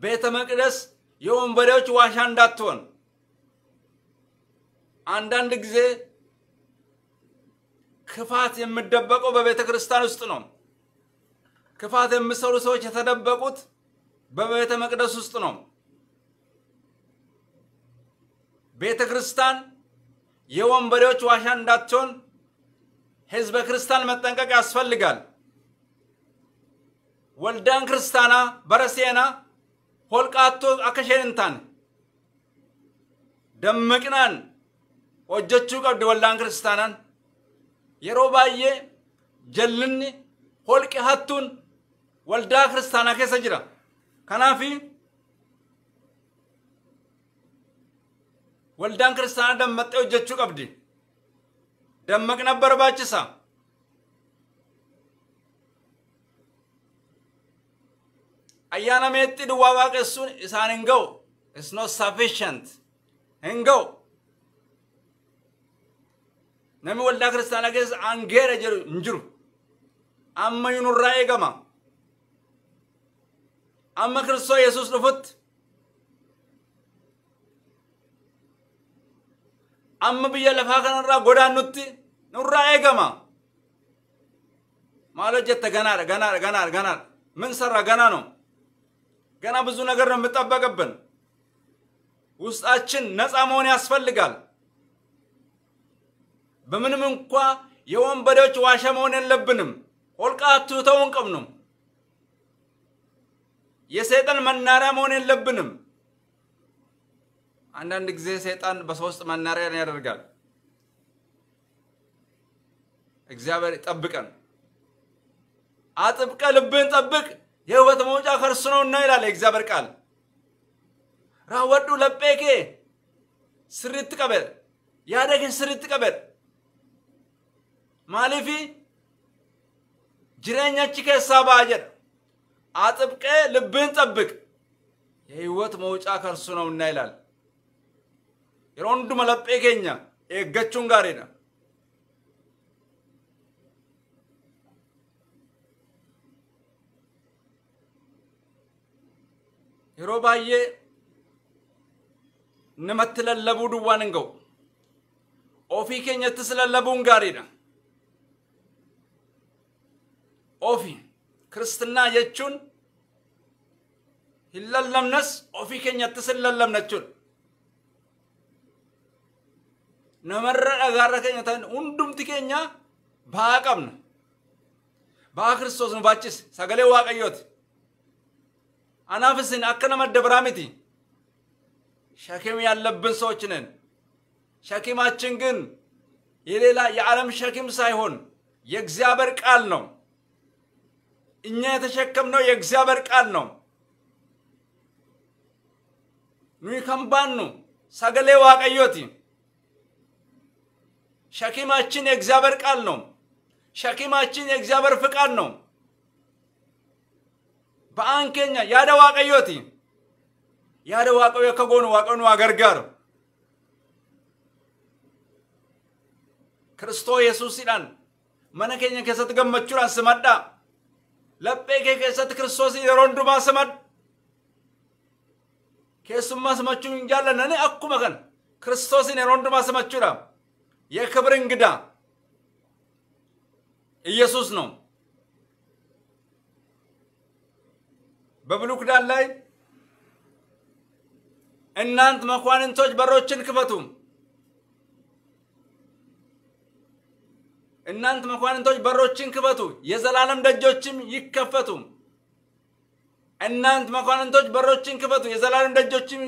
ቤተ መቅደስ የወንበዴዎች ዋሻ እንዳትሆን አንዳንድ ጊዜ ክፋት የሚደበቀው በቤተ ክርስቲያን ውስጥ ነው። ክፋት የሚሰሩ ሰዎች የተደበቁት በቤተ መቅደስ ውስጥ ነው። ቤተ ክርስቲያን የወንበዴዎች ዋሻ እንዳትሆን ህዝበ ክርስቲያን መጠንቀቅ ያስፈልጋል። ወልዳን ክርስታና በረሴና ሆልቃቶ አከሼንንታን ደምቅናን hojjechuu qabdi waldaan kiristaanaan baay'ee jallinni holqi hattuun waldaa kiristaanaa keessa jira kanaaf waldaan kiristaanaa dammaxxee hojjechuu qabdi dammaqna barbaachisa ayyaana meexxii duwwaa waaqessuun isaan hin ga'u is not sufficient hin ga'u namni waldaa kiristaanaa keessa angeera jedhu hin jiru amma nurraa eegama amma kiristoo yesus dhufutti amma biyya lafaa kanarraa godaannutti nurraa eegama maal hojjette ganaadha ganaadha ganaadha ganaadha ምን ሰራ ገና ነው ገና ብዙ ነገር ነው የምጠበቅብን ውስጣችን ነፃ መሆን ያስፈልጋል በምንም እንኳ የወንበዴዎች ዋሻ መሆን የለብንም። ሆልቃቱ ተውን ቀብኑ የሰይጣን መናሪያ መሆን የለብንም። አንዳንድ ጊዜ ሰይጣን በሰው ውስጥ መናሪያን ያደርጋል። እግዚአብሔር ይጠብቀን። አጥብቀ ልብን ጠብቅ፣ የህይወት መውጫ ከእርሱ ነውና ይላል የእግዚአብሔር ቃል። ራወዱ ለጴኬ ስሪት ቀበል ያደግን ስሪት ቀበል achi keessaa ba'a jedha አጥብቀህ ልብህን ጠብቅ የህይወት መውጫ ከእርሱ ነውና ይላል hunduma laphee keenya eeggachuun gaariidha yeroo baay'ee namatti lallabuu duwwaan hin ga'u ofii keenyattis lallabuun gaariidha ofi ክርስትና lallabne jechuudha. Namarra dhagaarra keenya ta'an hundumti keenya ba'aa qabna. Ba'aa Kiristoos nu baachise sagalee Waaqayyooti. Anaaf isin akka nama dabraa miti. ሸክም ያለብን ሰዎች ነን። ሸክማችን ግን የሌላ የዓለም ሸክም ሳይሆን የእግዚአብሔር ቃል ነው። እኛ የተሸከምነው የእግዚአብሔር ቃል ነው። ኑይ ከምባኑ ሰገሌ ዋቀዮቲ ሸኪማችን የእግዚአብሔር ቃል ነው። ሸኪማችን የእግዚአብሔር ፍቃድ ነው። በአንኬኛ ያደ ዋቀዮቲ ያደ ዋቀዮ ከጎኑ ዋቀኑ አገርጋር Kiristoo Yesuusidhaan mana keenya keessatti gammachuudhaan simadhaa. Keessatti Kiristoosii yeroo hundumaa simadhu. Keessummaa simachuu hin jaallannani akkuma kan Kiristoosin yeroo hundumaa simachuudha. የክብር እንግዳ ኢየሱስ ነው። በብሉይ ኪዳን ላይ እናንት መኳንንቶች በሮችን ክፈቱ፣ እናንት መኳንንቶች በሮችን ክፈቱ፣ የዘላለም ደጆችም ይከፈቱ። እናንት መኳንንቶች በሮችን ክፈቱ፣ የዘላለም ደጆችም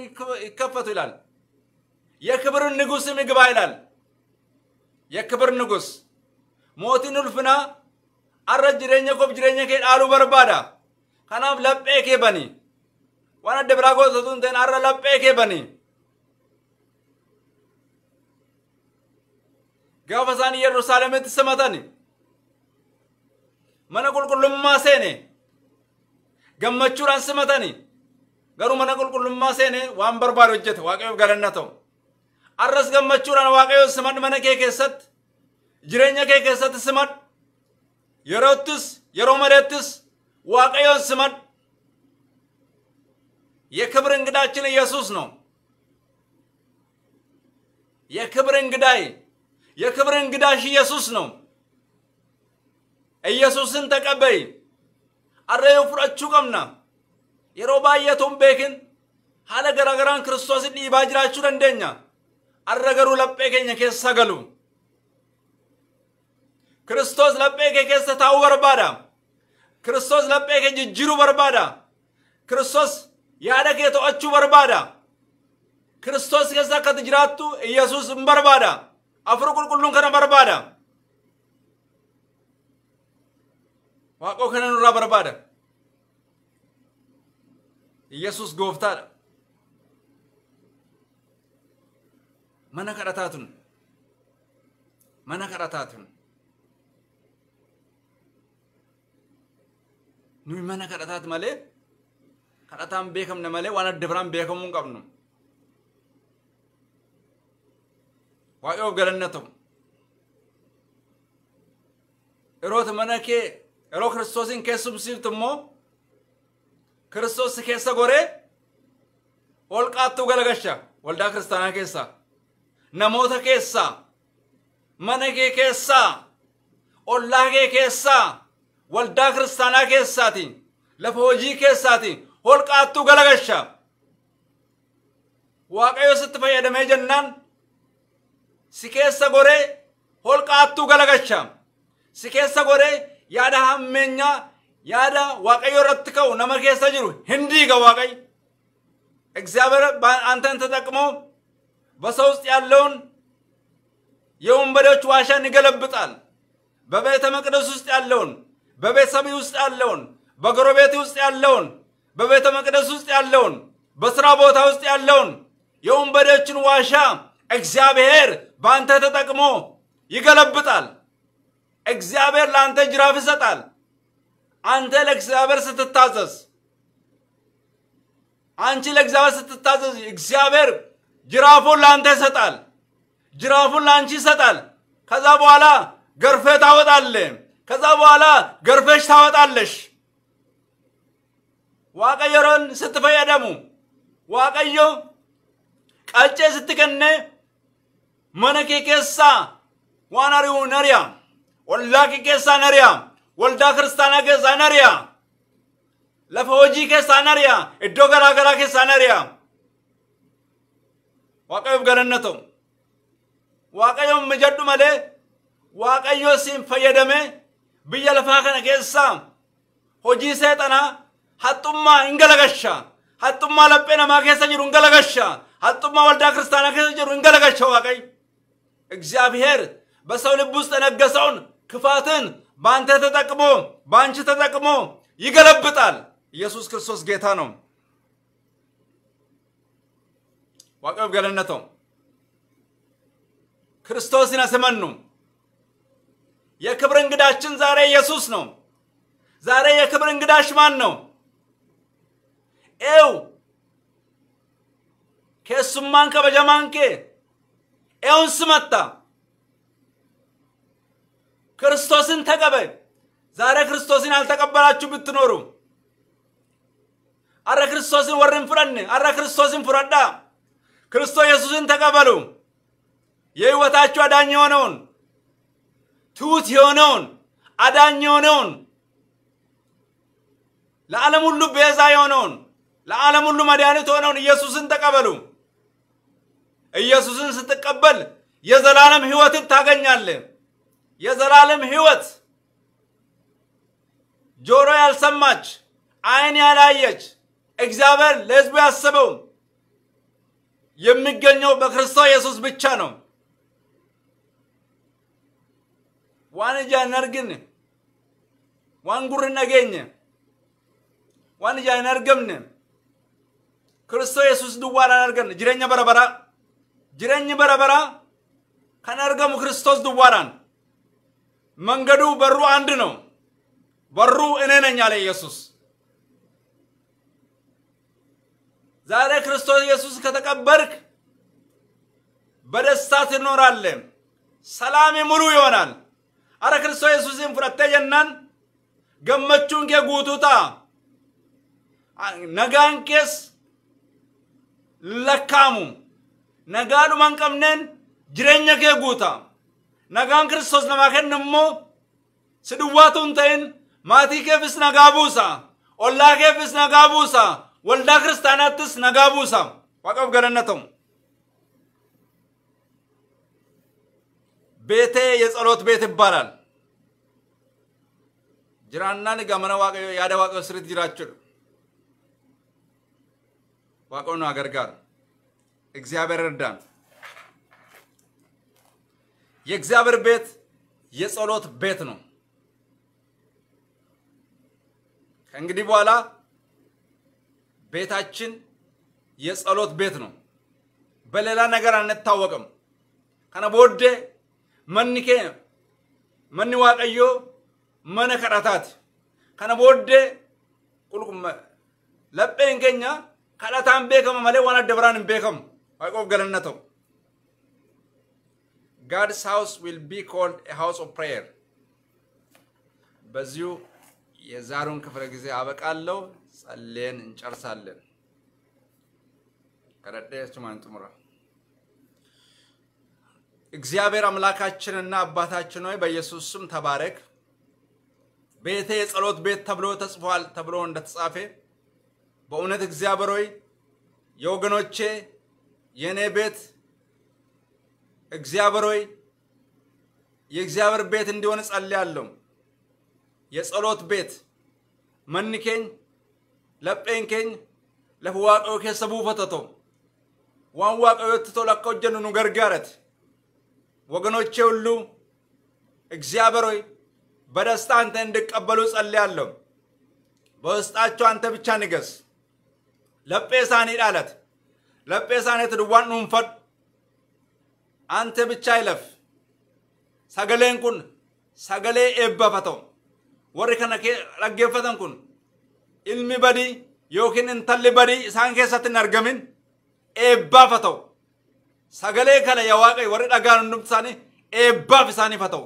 ይከፈቱ ይላል። የክብርን ንጉሥም ይግባ ይላል። የክብር ንጉሥ ሞቲን ኡልፍና አረ ጅሬኛ ኮፍ ጅሬኛ ኬ ዳሉ በርባዳ ከናፍ ለጴ ኬ በኒ ዋን አደ ብራ ጎተቱን ተን አረ ለጴ ኬ በኒ ጋፈ ሳኒ ኢየሩሳሌምት ስመተን መነ ቁልቁልማ ሴኔ ገመቹራን ስመተኒ ገሩ መነ ቁልቁልማ ሴኔ ዋን በርባድ ሆጀተ ዋቀዮ ገለነተው arras gammachuudhaan waaqayyo simadhu mana kee keessatti jireenya kee keessatti simadhu yeroottis yeroo mareettis waaqayyoon simadhu የክብር እንግዳችን ኢየሱስ ነው። የክብር እንግዳይ የክብር እንግዳሽ ኢየሱስ ነው። ኢየሱስን ተቀበይ። አረዮ ፍረቹ ቀምና የሮ ባየቱን ቤክን ሀለ ገራገራን ክርስቶስን ዲባ ጅራችሁ ደንደኛ laphee keenya keessa galu Kiristoos laphee kee keessa taa'uu barbaada. Kiristoos laphee kee jijjiiruu barbaada. Kiristoos yaada kee to'achuu barbaada. Kiristoos keessa akka ati Afur qulqulluun kana barbaada. Waaqoo kana nurraa barbaada. Iyyasuus gooftaadha. mana kadhataatun mana kadhataatun nuyi mana kadhataat malee kadhataan beekamne malee waan adda biraan beekamuu hin qabnu واي اوف غلنتهم إروت مناكي إرو كريستوسين كيسو بسيرت مو كريستوس كيسا غوري والقاتو غلغشا والدا كريستانا كيسا. نموتا كيسا. مناكي كيسا. والله كيسا. والدا كريستانا كيساتي لفوجي كيساتي والقاتو غلغشا واقعيو ستفيد ميجنان si keessa goree holqaattuu galagasha si keessa goree yaada hammeenyaa yaada waaqayyo irratti ka'u nama keessa jiru hin diiga waaqayyo እግዚአብሔር አንተን ተጠቅሞ በሰው ውስጥ ያለውን የወንበዴዎች ዋሻን ይገለብጣል። በቤተ መቅደስ ውስጥ ያለውን፣ በቤተሰብ ውስጥ ያለውን፣ በጎረቤት ውስጥ ያለውን፣ በቤተ መቅደስ ውስጥ ያለውን፣ በስራ ቦታ ውስጥ ያለውን የወንበዴዎችን ዋሻ እግዚአብሔር በአንተ ተጠቅሞ ይገለብጣል። እግዚአብሔር ለአንተ ጅራፍ ይሰጣል። አንተ ለእግዚአብሔር ስትታዘዝ አንቺ ለእግዚአብሔር ስትታዘዝ እግዚአብሔር ጅራፉን ለአንተ ይሰጣል። ጅራፉን ለአንቺ ይሰጣል። ከዛ በኋላ ገርፌ ታወጣለ። ከዛ በኋላ ገርፌሽ ታወጣለሽ። ዋቀየሮን ስትፈየደሙ ዋቀዮ ቀጨ ስትከነ መነኬ ኬሳ ዋናሪው ነሪያ ወላቂ ኬሳ ነሪያ ወልዳ ክርስታና ኬሳ ነሪያ lafa hojii keessaa nari'a iddoo garaa garaa keessaa nari'a waaqayyoof galanna ta'u waaqayyoon mijadhu malee waaqayyo siin fayyadame biyya lafaa kana keessaa hojii seexanaa haxxummaa hin galagasha haxxummaa laphee namaa keessa jiru hin galagasha haxxummaa waldaa kiristaanaa keessa jiru hin galagasha waaqay እግዚአብሔር በሰው ልብ ውስጥ የነገሰውን ክፋትን በአንተ ተጠቅሞ በአንቺ ተጠቅሞ ይገለብጣል። ኢየሱስ ክርስቶስ ጌታ ነው። galanna ta'u ክርስቶስን አስመኑ። የክብር እንግዳችን ዛሬ ኢየሱስ ነው። ዛሬ የክብር እንግዳሽ ማን ነው? ኤው keessummaan kabajamaan kee ኤውን ስመታ ክርስቶስን ተቀበል። ዛሬ ክርስቶስን ያልተቀበላችሁ ብትኖሩ አረ ክርስቶስን ወርን ፍረን አረ ክርስቶስን ፍረዳ። ክርስቶስ ኢየሱስን ተቀበሉ። የሕይወታችሁ አዳኝ የሆነውን ትሑት የሆነውን አዳኝ የሆነውን ለዓለም ሁሉ ቤዛ የሆነውን ለዓለም ሁሉ መድኃኒት የሆነውን ኢየሱስን ተቀበሉ። ኢየሱስን ስትቀበል የዘላለም ሕይወትን ታገኛለህ። የዘላለም ሕይወት ጆሮ ያልሰማች ዓይን ያላየች እግዚአብሔር ለሕዝቡ ያስበው የሚገኘው በክርስቶስ ኢየሱስ ብቻ ነው። waan iji hin argin waan gurri hin dhageenye waan ijaan hin argamne ክርስቶስ ኢየሱስ arganne jireenya bara baraa jireenyi bara baraa kan argamu ክርስቶስ duwwaadhaan መንገዱ በሩ አንድ ነው። በሩ እኔ ነኝ አለ ኢየሱስ። ዛሬ ክርስቶስ ኢየሱስ ከተቀበልክ በደስታ ትኖራለህ። ሰላም ሙሉ ይሆናል። አረ ክርስቶስ ኢየሱስን ፍረተ ጀናን ገመቹን ኬ ጉቱታ ነጋን ኬስ ለካሙ ነጋዱማን ቀብነን ጅሬኛ ኬ ጉታ ነጋን ክርስቶስ ነማ ከንሞ ስድዋቱን ተይን ማቲ ኬፍስ ነጋ ቡሳ ኦላ ኬፍስ ነጋ ቡሳ ወልዳ ክርስቲያናትስ ነጋ ቡሳ ዋቀብ ገለነተው ቤቴ የጸሎት ቤት ይባላል። ጅራናን ገመነ ዋቀዮ ያደ ዋቀዮ ስሪት ጅራችሁ ዋቀዮ ነው አገርጋር እግዚአብሔር እርዳን። የእግዚአብሔር ቤት የጸሎት ቤት ነው። ከእንግዲህ በኋላ ቤታችን የጸሎት ቤት ነው። በሌላ ነገር አንታወቅም። ከነ ቦዴ መኒ ዋቀዮ መነ ከዳታት ከነ ቦዴ ለጴን ኬኛ ከዳታን ቤከመ መሌ ዋን አደ ብራን waaqoof galannata'u God's house will be called a house of prayer በዚሁ የዛሬውን ክፍለ ጊዜ አበቃለሁ። ጸልየን እንጨርሳለን። ከረዳያችሁማን ጥሙራ እግዚአብሔር አምላካችንና አባታችን ሆይ በኢየሱስ ስም ተባረክ። ቤቴ የጸሎት ቤት ተብሎ ተጽፏል ተብሎ እንደተጻፈ በእውነት እግዚአብሔር ሆይ የወገኖቼ የእኔ ቤት እግዚአብሔር ሆይ የእግዚአብሔር ቤት እንዲሆን ጸልያለሁ። የጸሎት ቤት መንኬኝ ለጴንኬኝ ለፍ ዋቀዮ ኬሰ ቡፈተቶ ዋን ዋቀዮ ትቶ ለካ ሆጀኑ ኑ ገርጋረት ወገኖቼ ሁሉ እግዚአብሔር ሆይ በደስታ አንተ እንዲቀበሉ ጸልያለሁ። በውስጣቸው አንተ ብቻ ንገስ። ለጴሳኒ ትድዋን ኑንፈድ አንተ ብቻ ይለፍ። ሰገሌን ኩን ሰገሌ badii yookiin intalli badii isaan keessatti hin argamin eebbaaf haa ta'u. Sagalee kana yaa waaqayyo warri dhagaan hundumti isaanii eebbaaf isaaniif haa ta'u.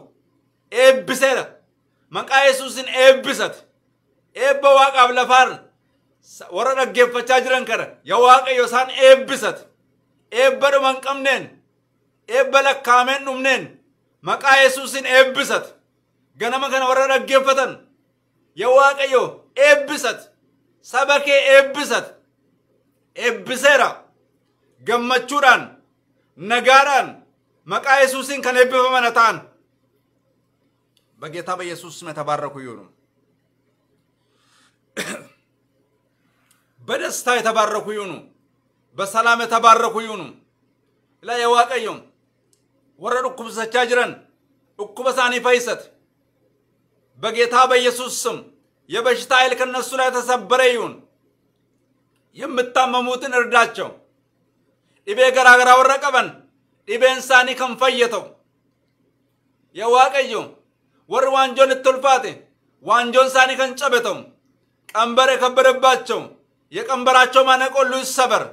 Eebbiseera. Maqaa Yesuusin eebbisate. Eebba waaqaaf lafaarra warra dhaggeeffachaa jiran kana yaa waaqayyo isaan eebbisate. Eebba dhuma hin qabneen eebba lakkaameen dhumneen maqaa Yesuusin eebbisate. ganama kana warra dhaggeeffatan yaa waaqayyo eebbisat saba kee eebbisat eebbiseera gammachuudhaan nagaadhaan maqaa yesuusiin kan eebbifaman ta'an በጌታ በኢየሱስ ስም የተባረኩ ይሁኑ። በደስታ የተባረኩ ይሁኑ። በሰላም የተባረኩ ይሁኑ። ላ የዋቀዮም ወረ ዱኩብሰቻ ጅረን ዱኩበ ሳኒ ፈይሰት በጌታ በኢየሱስ ስም የበሽታ ኃይል ከነሱ ላይ የተሰበረ ይሁን። የምታመሙትን እርዳቸው። ዲቤ ገራገራ ወረቀበን ዲቤን ሳኒ ከንፈየተው የዋቀዮ ወር ዋንጆን እትልፋቴ ዋንጆን ሳኒ ከንጨበተው ቀንበር የከበደባቸው የቀንበራቸው ማነቆ ሁሉ ይሰበር፣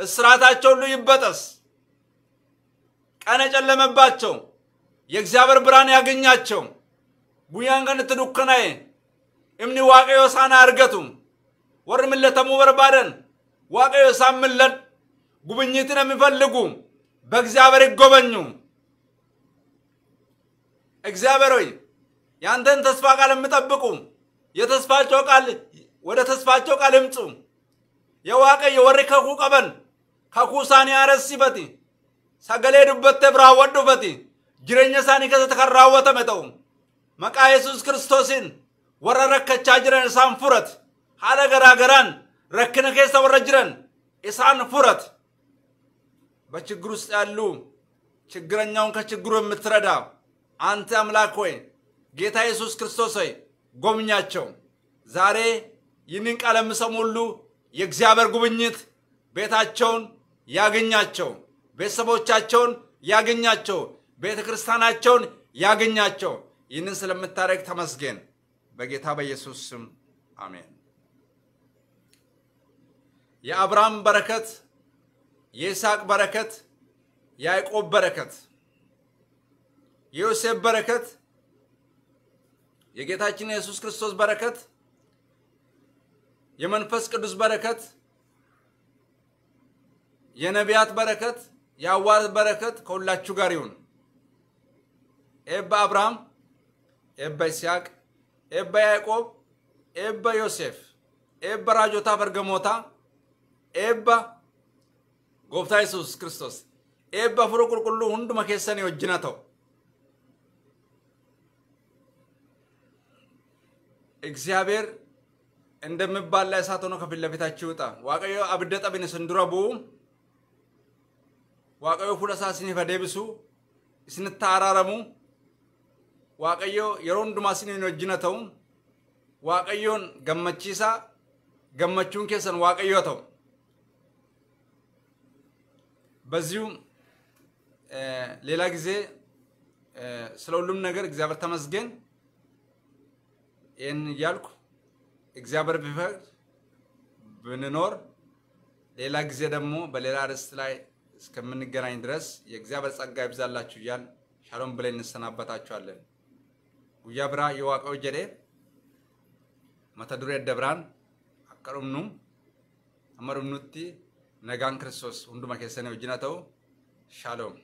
እስራታቸው ሁሉ ይበጠስ። ቀን የጨለመባቸው የእግዚአብሔር ብርሃን ያገኛቸው። itti dukkanaa'e imni waaqayyo isaan argatu warri millatamuu barbaadan waaqayyo isaan milladhu ጉብኝትን የሚፈልጉ በእግዚአብሔር ይጎበኙ። እግዚአብሔር ሆይ ያንተን ተስፋ ቃል የሚጠብቁ የተስፋቸው ቃል ወደ ተስፋቸው ቃል የዋቀየ ወሪ ከኩ ቀበን ከኩ ሳኒ አረሲበቲ ሰገሌ ዱበቴ ብራ ወዱበቲ ጅረኛ ሳኒ ከሰተ ከራወተመ ta'u maqaa yesus kiristoosiin warra rakkachaa jiran isaan furat haala garaagaraan rakkina keessa warra jiran isaan furat በችግር ውስጥ ያሉ ችግረኛውን ከችግሩ የምትረዳ አንተ አምላክ ሆይ ጌታ ኢየሱስ ክርስቶስ ሆይ ጎብኛቸው። ዛሬ ይህንን ቃል የሚሰሙ ሁሉ የእግዚአብሔር ጉብኝት ቤታቸውን ያገኛቸው፣ ቤተሰቦቻቸውን ያገኛቸው፣ ቤተ ክርስቲያናቸውን ያገኛቸው። ይህንን ስለምታደርግ ተመስገን። በጌታ በኢየሱስ ስም አሜን። የአብርሃም በረከት የይስሐቅ በረከት፣ የያዕቆብ በረከት፣ የዮሴፍ በረከት፣ የጌታችን የኢየሱስ ክርስቶስ በረከት፣ የመንፈስ ቅዱስ በረከት፣ የነቢያት በረከት፣ የሐዋርያት በረከት ከሁላችሁ ጋር ይሁን። ኤባ አብርሃም፣ ኤባ ይስሐቅ፣ ኤባ ያዕቆብ፣ ኤባ ዮሴፍ፣ ኤባ ራጆታ በርገሞታ፣ ኤባ yesus kristos eebba furu qulqulluu hunduma keessanii wajjina ta'u እግዚአብሔር እንደሚባላ እሳት ሆኖ ከፊት ለፊታችሁ ይውጣ። ዋቀዮ አብደ ጠቢን ስንዱረ ቡኡ ዋቀዮ ፉለሳ ስኒፈ ደብሱ እስንታ አራረሙ ዋቀዮ የሮ ሁንዱማ ስኒን ወጅነ ተው ዋቀዮን ገመቺሳ ገመቹን ኬሰን ዋቀዮ ተው በዚሁ ሌላ ጊዜ ስለ ሁሉም ነገር እግዚአብሔር ተመስገን። ይህን እያልኩ እግዚአብሔር ቢፈቅድ ብንኖር ሌላ ጊዜ ደግሞ በሌላ ርዕስት ላይ እስከምንገናኝ ድረስ የእግዚአብሔር ጸጋ ይብዛላችሁ እያል ሻሎም ብለን እንሰናበታችኋለን። ጉያ ብራ የዋቀው ጀዴ መተ ዱሬ ደብራን አቀሩምኑ አመሩምኑቲ hunduma keessanii wajjin haa ta'u shaaloom